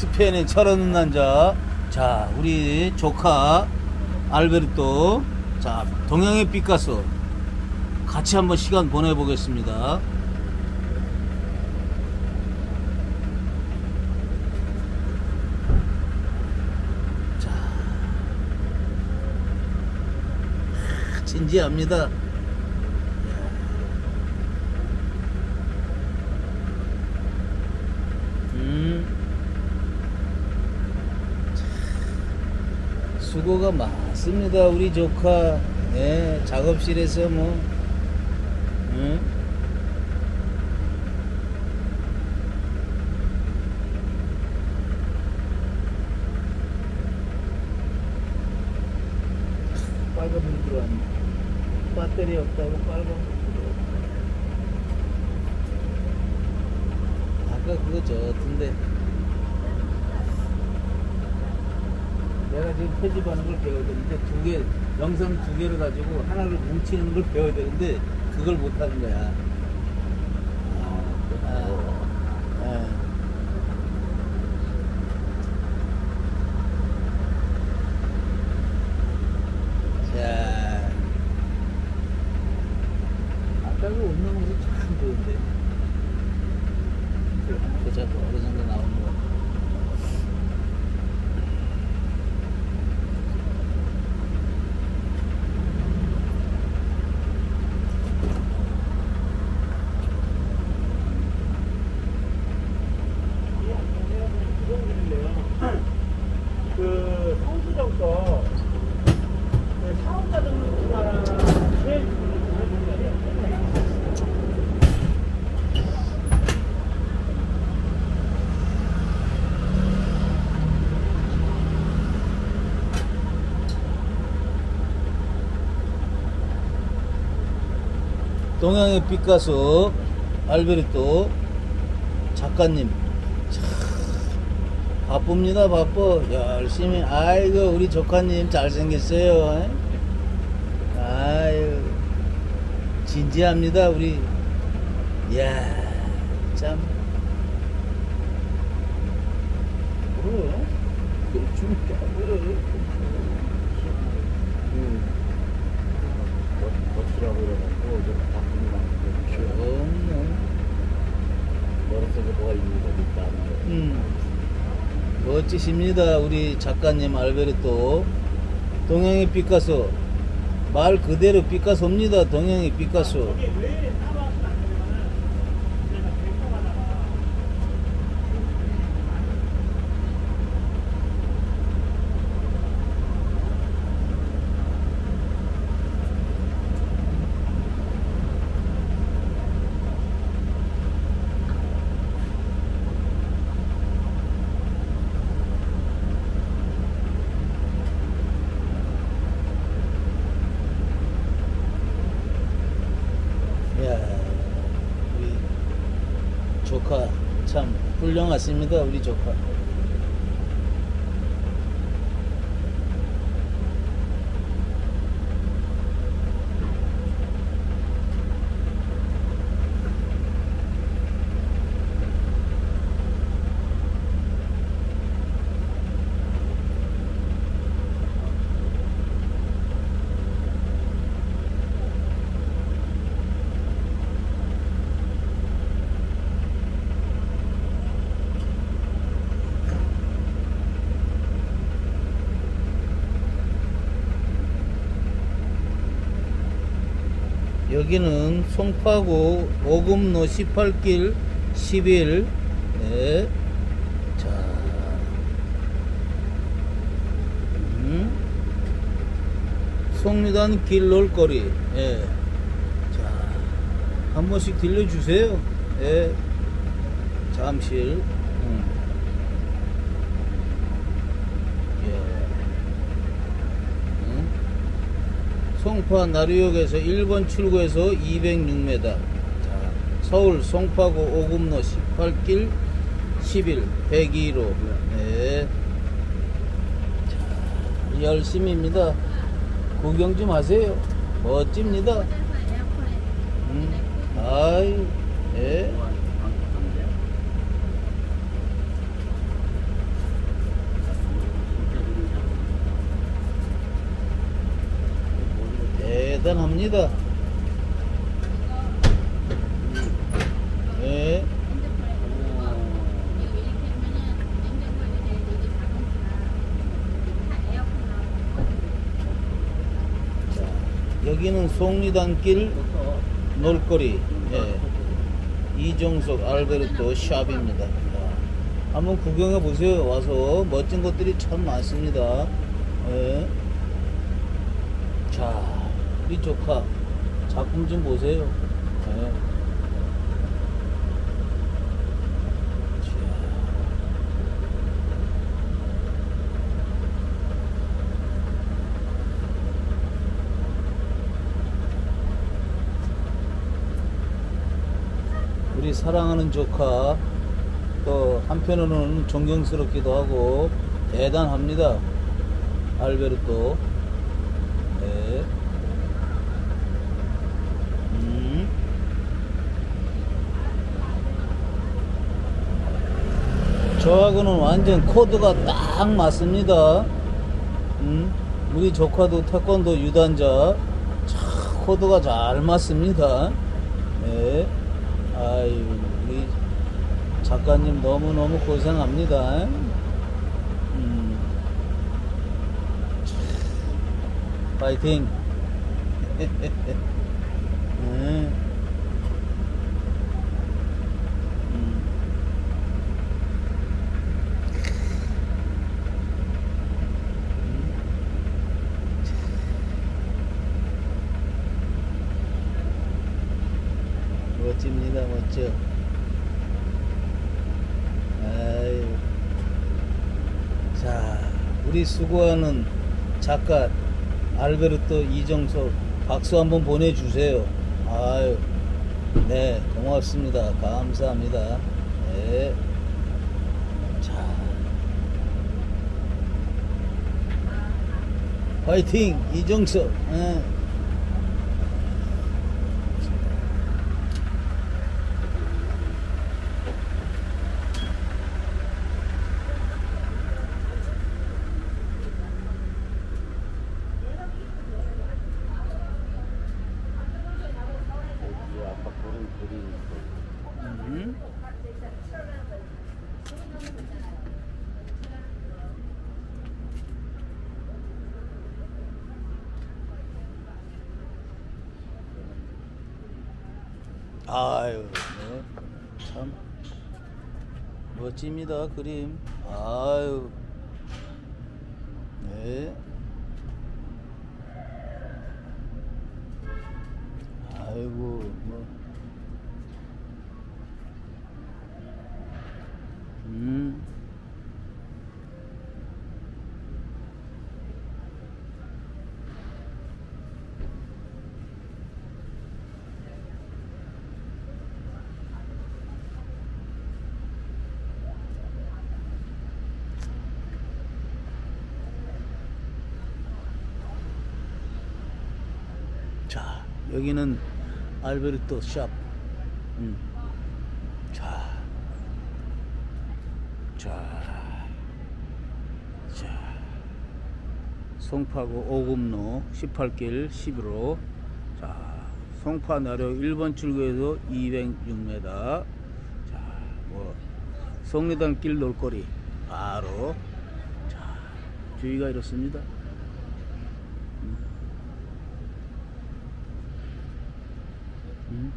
스페인에 철없는 남자. 자, 우리 조카 알베르토. 자, 동양의 피카소. 같이 한번 시간 보내보겠습니다. 자, 아, 진지합니다. 음. 수고가 많습니다. 우리 조카. 예, 작업실에서 뭐. 응? 빨간 불 들어왔네. 배터리 없다고 빨간 불 들어왔네. 아까 그거 좋던데 내가 지금 편집하는 걸 배워야 되는데 두 개, 영상 두 개를 가지고 하나를 뭉치는 걸 배워야 되는데 그걸 못하는 거야. 아, 아. 자, 아까 그 웃는 모습 참 좋은데. 그 자꾸 어느 정도 나오는 거. 그 성수정서 그 사업자 등록사랑 제일 동양의 피카소 알베르토 작가님. 참 바쁩니다 바빠. 열심히. 아이고 우리 조카님 잘생겼어요. 에? 아유 진지합니다 우리. 이야 참. 그래 좀 그래 버티라고 그래갖고 좀 바꾸는 그럼 뭐가 있는 있다 음, 멋지십니다. 우리 작가님 알베르토. 동양의 피카소. 말 그대로 피카소입니다. 동양의 피카소. 야, 우리 조카 참 훌륭하십니다. 우리 조카. 여기는 송파구 오금로 18길 11 네. 자 음? 송리단 길 놀거리 예. 자 한 번씩 들려주세요 예. 잠실 음. 예. 응? 송파 나루역에서 1번 출구에서 206m. 자, 서울 송파구 오금로 18길 11 102로. 네. 자, 열심입니다. 구경 좀 하세요. 멋집니다. 음. 아이, 예. 대단합니다. 네. 자, 여기는 송리단길 놀거리 예. 이종석 알베르토 샵입니다. 자, 한번 구경해 보세요. 와서 멋진 것들이 참 많습니다. 예. 자, 우리 조카 작품 좀 보세요. 예. 자. 우리 사랑하는 조카 또 한편으로는 존경스럽기도 하고 대단합니다. 알베르토. 네. 음. 저하고는 완전 코드가 딱 맞습니다. 음. 우리 조카도 태권도 유단자. 참 코드가 잘 맞습니다. 네. 아유, 우리 작가님 너무너무 고생합니다. 음. 파이팅! 네. 음. 멋집니다, 멋져. 아유. 자, 우리 수고하는 작가 알베르토 이정석 박수 한번 보내주세요. 아유, 네, 고맙습니다. 감사합니다. 네. 자, 화이팅 이정석. 네. 여기 아까 보는 그림 음. 아유, 네. 참 멋집니다 그림. 아유, 네. 아이고 뭐. 음. 자, 여기는 알베르토 샵. 음. 자. 자. 자. 송파구 오금로 18길 11호. 자, 송파 나력 1번 출구에서 206m. 자, 뭐 송리단 길 놀거리 바로 자, 주위가 이렇습니다. 음.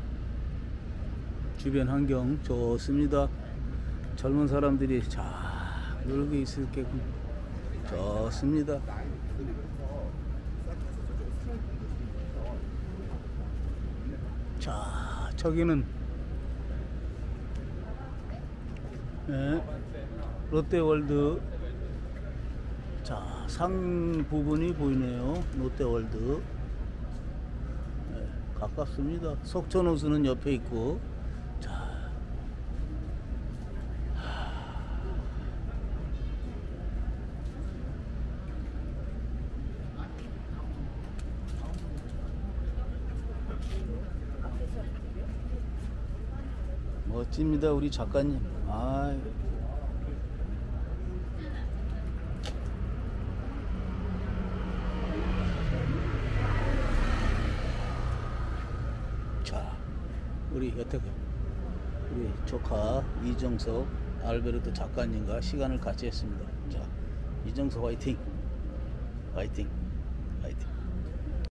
주변 환경 좋습니다. 젊은 사람들이 잘 놀고 있을 게 좋습니다. 자, 저기는 예, 롯데월드 자, 상 부분이 보이네요. 롯데월드 예, 가깝습니다. 속천호수는 옆에 있고 찝니다 우리 작가님 아 우리 여태 우리 조카 이정석 알베르토 작가님과 시간을 같이 했습니다. 자, 이정석 화이팅! 화이팅! 화이팅!